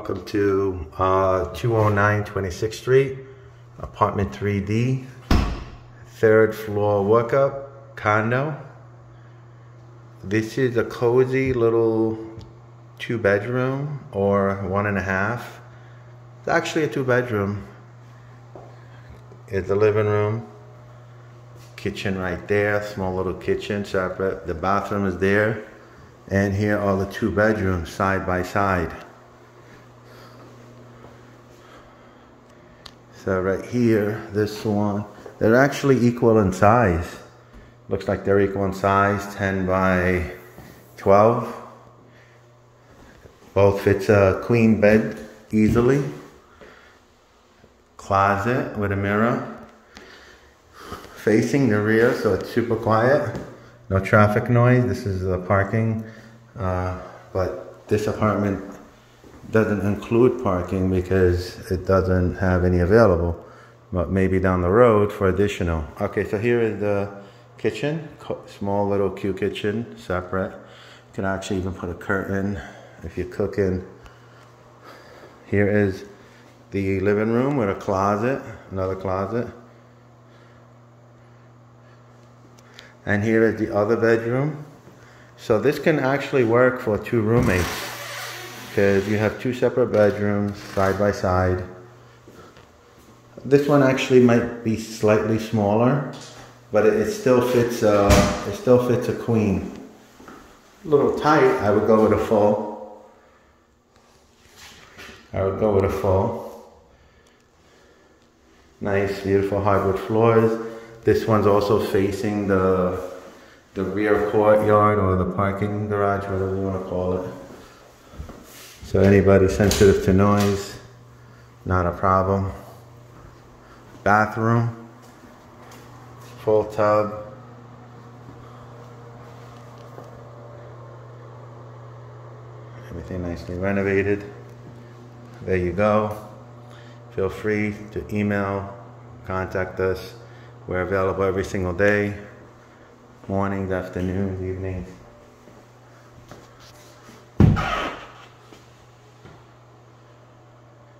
Welcome to uh, 209 26th Street, apartment 3D, third floor workup condo. This is a cozy little two bedroom or one and a half. It's actually a two bedroom. It's the living room, kitchen right there, small little kitchen separate. The bathroom is there. And here are the two bedrooms side by side. So right here, this one, they're actually equal in size. Looks like they're equal in size, 10 by 12. Both fits a queen bed easily. Closet with a mirror. Facing the rear, so it's super quiet. No traffic noise. This is the parking. Uh, but this apartment doesn't include parking because it doesn't have any available, but maybe down the road for additional. Okay, so here is the kitchen, small little cute kitchen, separate. You can actually even put a curtain if you're cooking. Here is the living room with a closet, another closet. And here is the other bedroom. So this can actually work for two roommates because you have two separate bedrooms side by side. This one actually might be slightly smaller, but it, it still fits. Uh, it still fits a queen. A little tight. I would go with a full. I would go with a full. Nice, beautiful hardwood floors. This one's also facing the the rear courtyard or the parking garage, whatever you want to call it. So anybody sensitive to noise, not a problem. Bathroom, full tub. Everything nicely renovated. There you go. Feel free to email, contact us. We're available every single day, mornings, afternoons, evenings.